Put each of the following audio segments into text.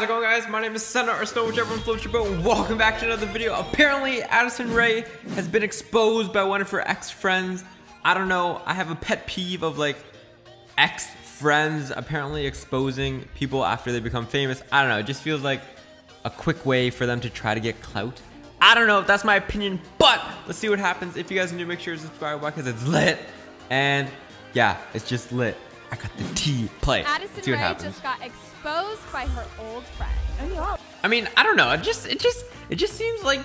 How's it going guys? My name is Senna or Snow, whichever one floats your boat, welcome back to another video. Apparently, Addison Rae has been exposed by one of her ex-friends. I don't know, I have a pet peeve of like ex-friends apparently exposing people after they become famous. I don't know, it just feels like a quick way for them to try to get clout. I don't know if that's my opinion, but let's see what happens. If you guys are new, make sure to subscribe because it's lit. And yeah, it's just lit. I got the tea. Play. Addison see what Rae happens. just got exposed by her old friend. I mean, I don't know. It just, it just, it just seems like,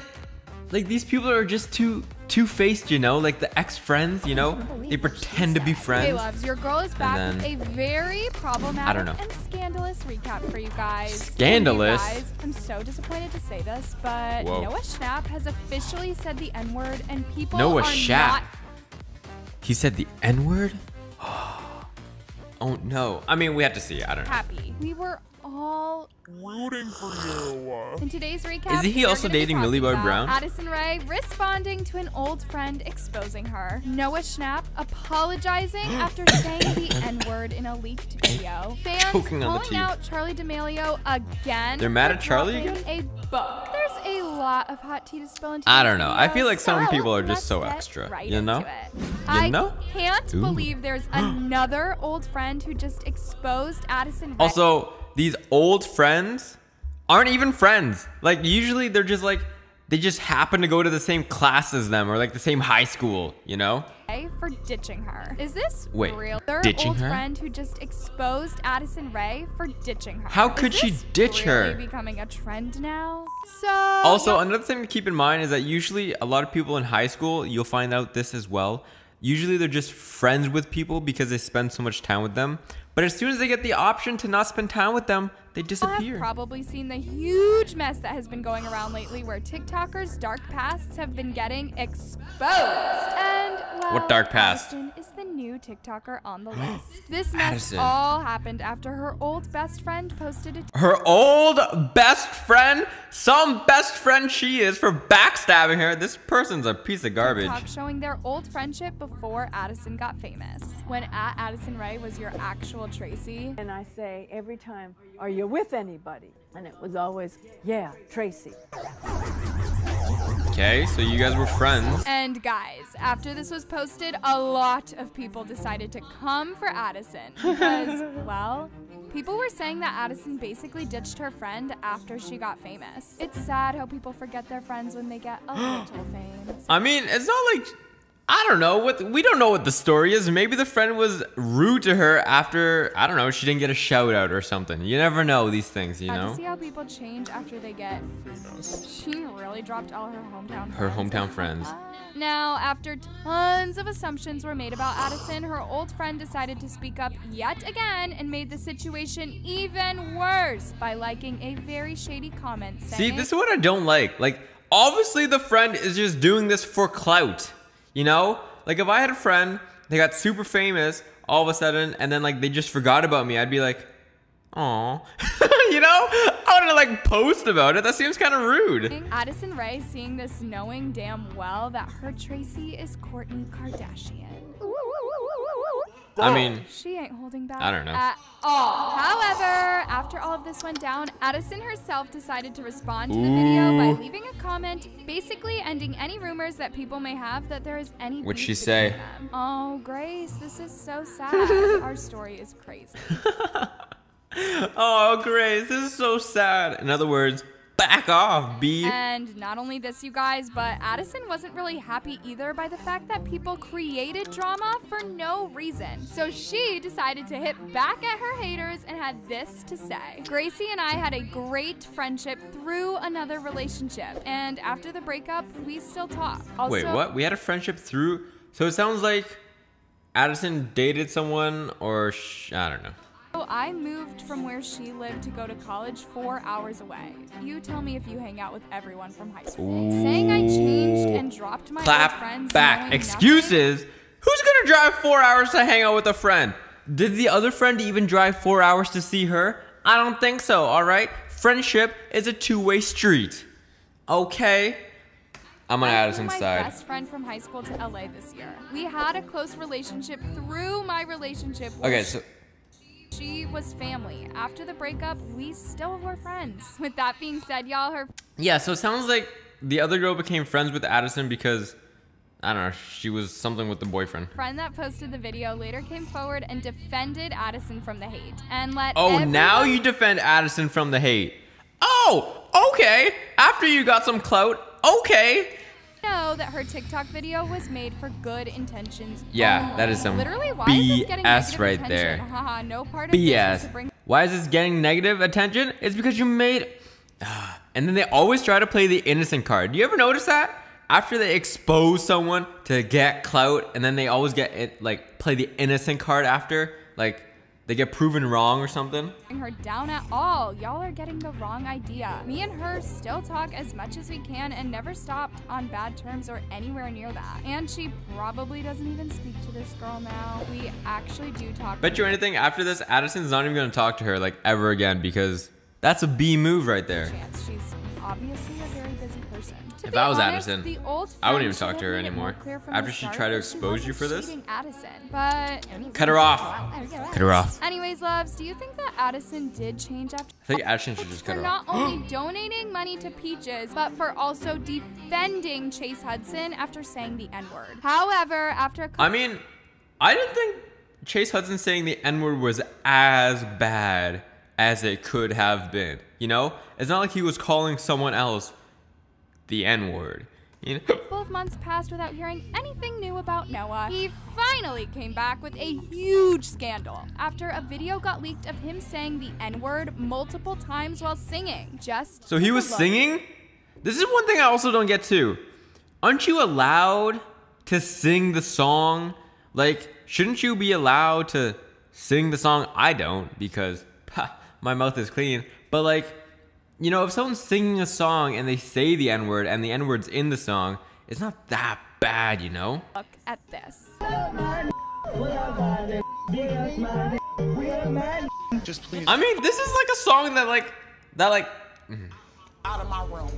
like these people are just too, two-faced. You know, like the ex-friends. You know, they pretend to be Hey friends. loves, your girl is back then- with a very problematic I don't know. and scandalous recap for you guys. Scandalous? You guys, I'm so disappointed to say this, but Whoa. Noah Schnapp has officially said the N-word and people Noah are Schnapp. not He said the N-word. Oh no. I mean, we have to see. I don't know. happy. We were all rooting for you. In today's recap, Is he also dating Millie talking Bobby Brown? Addison Rae responding to an old friend exposing her. Noah Schnapp apologizing after saying the N-word in a leaked video. Fans Choking on the calling out Charli D'Amelio again. They're mad at Charli dropping A book. Lot of hot tea to spill into I don't know. I feel like some so people are just so extra, Right you know? it. I know? can't Ooh. believe there's another old friend who just exposed Addison Also, these old friends aren't even friends. Like usually they're just like they just happen to go to the same class as them or like the same high school, you know? for ditching her. Is this Wait, real? Their ditching old her? friend who just exposed Addison Rae for ditching her. How could she ditch really her? Becoming a trend now. So Also, another thing to keep in mind is that usually a lot of people in high school, you'll find out this as well. Usually they're just friends with people because they spend so much time with them. But as soon as they get the option to not spend time with them, they disappear. I've probably seen the huge mess that has been going around lately where TikTokers' dark pasts have been getting exposed. And What dark past? Addison is the new TikToker on the list. This mess all happened after her old best friend posted a her old best friend, some best friend she is for backstabbing her. This person's a piece of garbage. TikTok showing their old friendship before Addison got famous. When at Addison Rae was your actual Tracy. And I say every time, Are you with anybody? And it was always, Yeah, Tracy. Okay, so you guys were friends. And guys, after this was posted, a lot of people decided to come for Addison because, well, people were saying that Addison basically ditched her friend after she got famous. It's sad how people forget their friends when they get a little fame. I mean, it's not like I don't know what we don't know what the story is. Maybe the friend was rude to her after I don't know she didn't get a shout out or something. You never know these things, you know. see how people change after they get. She really dropped all her hometown. Her friends. hometown friends. Now, after tons of assumptions were made about Addison, her old friend decided to speak up yet again and made the situation even worse by liking a very shady comment See, this is what I don't like. Like, obviously the friend is just doing this for clout. You know? Like if I had a friend, they got super famous all of a sudden, and then like they just forgot about me, I'd be like, "Aw," you know? I to like post about it. That seems kind of rude. Addison Rae seeing this knowing damn well that her Tracy is Kourtney Kardashian. I mean, She ain't holding back I don't know. at all. However, after all of this went down, Addison herself decided to respond to the video by leaving a comment, basically ending any rumors that people may have that there is any. What'd she say? them. Oh, Grace, this is so sad. Our story is crazy. oh, Grace, this is so sad. In other words, back off, B. And not only this, you guys, but Addison wasn't really happy either by the fact that people created drama for no reason. So she decided to hit back at her haters and had this to say Gracie and I had a great friendship through another relationship. And after the breakup, we still talk. Also, Wait, what? We had a friendship through. So it sounds like Addison dated someone, or sh- I don't know. I moved from where she lived to go to college four hours away. You tell me if you hang out with everyone from high school. Saying I changed and dropped my Clap friends. back. Excuses? Who's gonna drive four hours to hang out with a friend? Did the other friend even drive four hours to see her? I don't think so, alright? Friendship is a two way street. Okay? I'm on I flew Addison's my side. best friend from high school to LA this year. We had a close relationship through my relationship. Okay, so She was family. After the breakup, we still were friends. With that being said, y'all, her Yeah, so it sounds like the other girl became friends with Addison because I don't know, she was something with the boyfriend. friend that posted the video later came forward and defended Addison from the hate and let Oh, now you defend Addison from the hate. Oh, okay. After you got some clout, okay. Know that her TikTok video was made for good intentions. Yeah, only. that is some literally why is this getting BS negative right attention? there. Haha, no part of BS. to bring Why is this getting negative attention? It's because you made. Ah, and then they always try to play the innocent card. Do you ever notice that? After they expose someone to get clout, and then they always get it like play the innocent card after, like they get proven wrong or something. her down at all. Y'all are getting the wrong idea. Me and her still talk as much as we can and never stopped on bad terms or anywhere near that. And she probably doesn't even speak to this girl now. We actually do talk. Bet you anything after this, Addison's not even gonna talk to her like ever again because that's a B move right there. chance. She's obviously a very busy person. To If be I was honest, Addison, the old I wouldn't even talk to her have made it more anymore. After she tried to expose you for this? cheating Addison, but Cut her off. Cut her off. Anyways, loves, do you think that Addison did change after? I think Addison should just cut her off. For not only donating money to Peaches, but for also defending Chase Hudson after saying the N word. However, after a I mean, I didn't think Chase Hudson saying the N word was as bad as it could have been. You know, it's not like he was calling someone else the N word. You know, of months passed without hearing anything new about Noah, he finally came back with a huge scandal after a video got leaked of him saying the N word multiple times while singing. Just so he was look. singing. This is one thing I also don't get too. Aren't you allowed to sing the song? Like, shouldn't you be allowed to sing the song? I don't because ha, my mouth is clean. But like, you know, if someone's singing a song and they say the N word and the N word's in the song, it's not that bad, you know? Look at this. Just please. I mean, this is like a song that like that like mm-hmm. out of my room.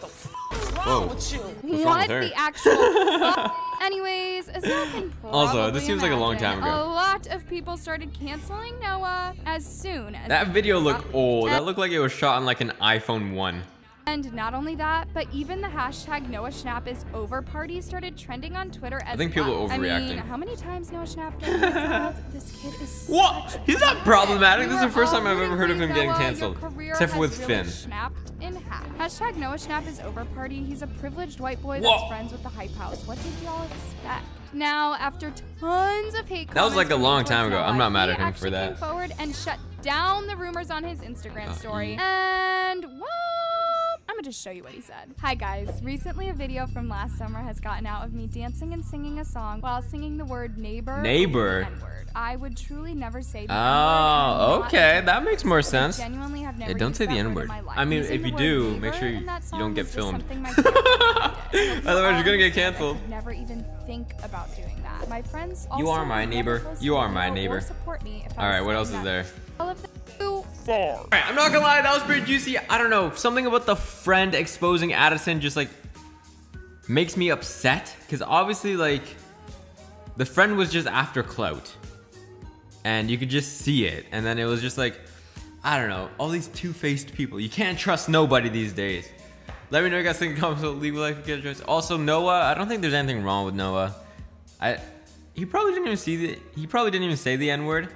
The f- is wrong Whoa. with you? wrong what with her? the actual fuck? Anyways, as you can Also, this seems like a long time ago. A lot of people started canceling Noah as soon as that video looked old. That looked like it was shot on like an iPhone 1. And not only that, but even the hashtag Noah Schnapp is over party started trending on Twitter as think people well. are I mean, how many times Noah Schnapp gets canceled? this kid is What? He's not problematic. This is the first time I've ever heard of him already getting canceled. Except with really Finn. Snapped in half. Hashtag Noah Schnapp is over party. He's a privileged white boy Whoa. that's friends with the hype house. What did y'all expect? Now, after tons of hate That was like a long time ago. I'm not mad at him for that. Came forward and shut down the rumors on his Instagram Uh, story. And well, I'm gonna just show you what he said. Hi guys. Recently, a video from last summer has gotten out of me dancing and singing a song while singing the word neighbor. Neighbor. I would truly never say the Oh, N-word, and I'm not okay. That makes more sense. genuinely have never Yeah, don't say the N-word. I mean, Using if you do, neighbor make sure you- you don't get filmed. something my parents did. Otherwise, you're gonna get canceled. Never even think about doing that. My friends You are my neighbor. You are my neighbor. Support me if I All was right, what else saying is there? All of the Far. Alright, I'm not gonna lie, that was pretty juicy. I don't know, something about the friend exposing Addison just like makes me upset. Cause obviously, like, the friend was just after clout. And you could just see it. And then it was just like, I don't know, all these two faced people. You can't trust nobody these days. Let me know what you guys think in the comments about legal life get a choice. Also, Noah, I don't think there's anything wrong with Noah. I he probably didn't even see the he probably didn't even say the N-word.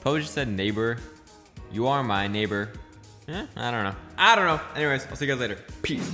Probably just said neighbor. You are my neighbor. Eh, I don't know. I don't know. Anyways, I'll see you guys later. Peace.